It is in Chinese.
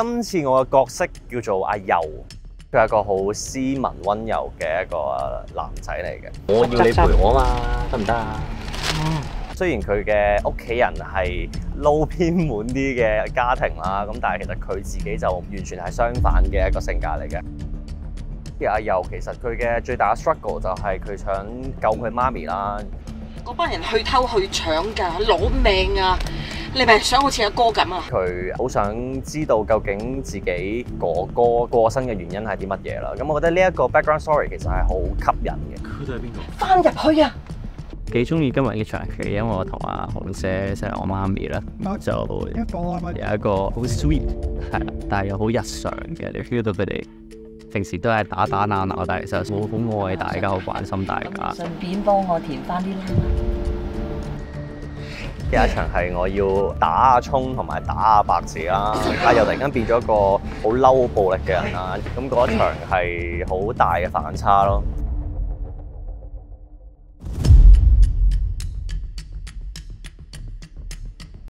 今次我嘅角色叫做阿佑，佢係一個好斯文温柔嘅一個男仔嚟嘅。我要你陪我嘛，得唔得啊？雖然佢嘅屋企人係撈偏門啲嘅家庭啦，咁但係其實佢自己就完全係相反嘅一個性格嚟嘅。阿佑其實佢嘅最大嘅 struggle 就係佢想救佢媽咪啦。嗰班人去偷去搶㗎，攞命啊！你咪想好似阿哥咁啊？佢好想知道究竟自己哥哥過身嘅原因係啲乜嘢啦。咁我覺得呢一個 background story 其實係好吸引嘅。佢哋係邊個？翻入去啊！幾中意今日呢場戲，因為我同阿紅姐即係我媽咪咧，就有一個好 sweet 係啦，但係又好日常嘅，你 feel 到佢哋平時都係打打鬧鬧，但係其實好好愛大家，好關心大家。順便幫我填翻啲欄。有一場係我要打阿聰同埋打阿白字啦，但又突然間變咗一個好嬲暴力嘅人啦，咁嗰一場係好大嘅反差咯。